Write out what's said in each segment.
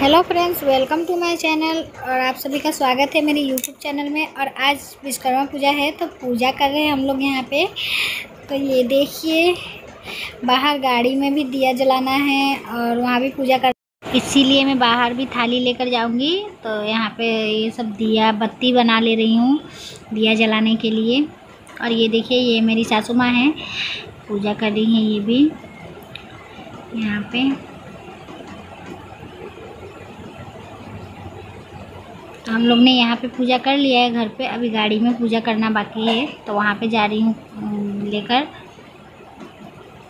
Hello friends, welcome to my channel और आप सभी का स्वागत है मेरे यूट्यूब चैनल में। और आज विश्वकर्मा पूजा है तो पूजा कर रहे हैं हम लोग यहाँ पे। तो ये देखिए, बाहर गाड़ी में भी दिया जलाना है और वहाँ भी पूजा कर इसीलिए मैं बाहर भी थाली लेकर जाऊँगी। तो यहाँ पे ये सब दिया, बत्ती बना ले रही हूँ दिया जलाने के लिए। और ये देखिए, ये मेरी सासू माँ हैं, पूजा कर रही हैं ये भी। यहाँ पे तो हम लोग ने यहाँ पे पूजा कर लिया है, घर पे। अभी गाड़ी में पूजा करना बाकी है तो वहाँ पे जा रही हूँ लेकर।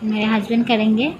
मेरे हस्बैंड करेंगे।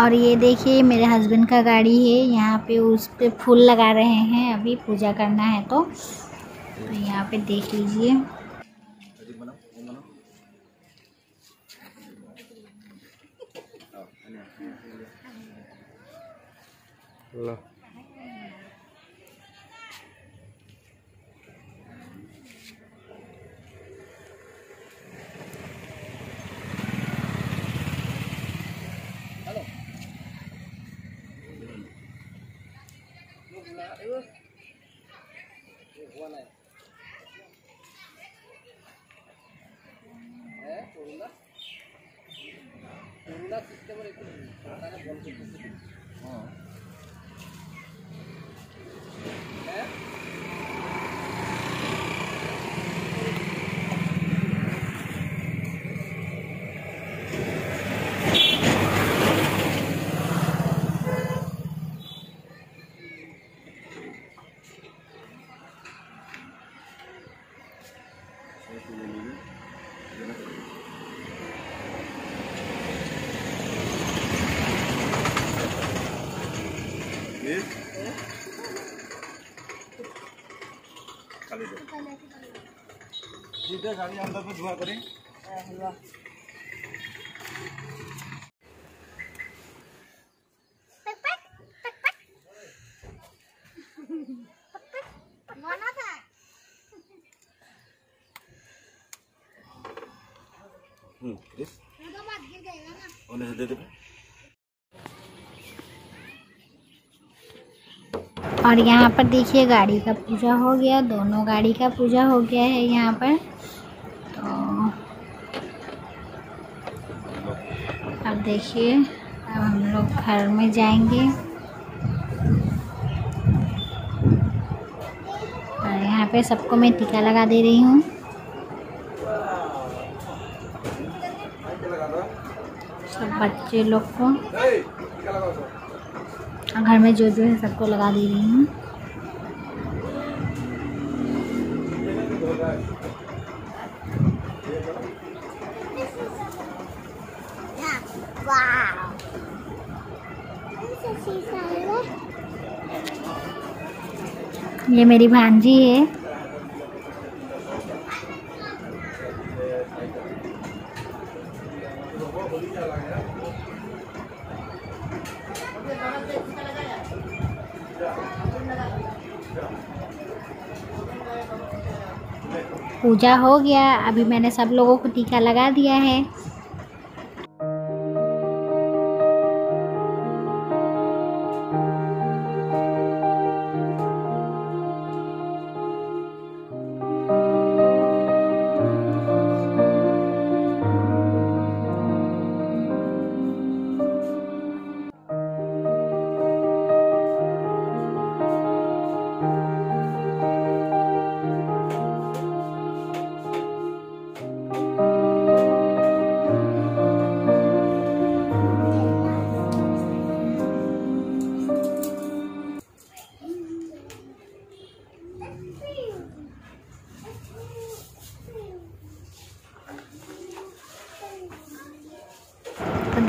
और ये देखिए, मेरे हस्बैंड का गाड़ी है। यहाँ पे उस पर फूल लगा रहे हैं। अभी पूजा करना है तो तो यहाँ पे देख लीजिए। लो। সিস্টেমের একটু বল করতেছে হ্যাঁ सीधे गाड़ी अंदर में धुआ करें से दे दे और यहाँ पर देखिए गाड़ी का पूजा हो गया, दोनों गाड़ी का पूजा हो गया है यहाँ पर। तो अब देखिए अब हम लोग घर में जाएँगे। और यहाँ पे सबको मैं टीका लगा दे रही हूँ सब बच्चे लोग को घर में जो जो है सबको लगा दे रही हूँ। ये मेरी भांजी है। पूजा हो गया। अभी मैंने सब लोगों को टीका लगा दिया है।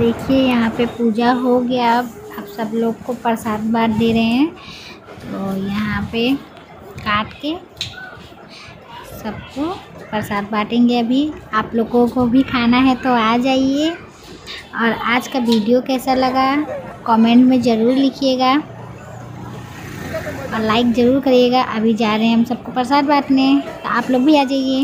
देखिए, यहाँ पे पूजा हो गया। अब अब सब लोग को प्रसाद बांट दे रहे हैं। तो यहाँ पे काट के सबको प्रसाद बांटेंगे अभी। आप लोगों को भी खाना है तो आ जाइए। और आज का वीडियो कैसा लगा, कमेंट में ज़रूर लिखिएगा। और लाइक ज़रूर करिएगा। अभी जा रहे हैं हम सबको प्रसाद बांटने। तो आप लोग भी आ जाइए।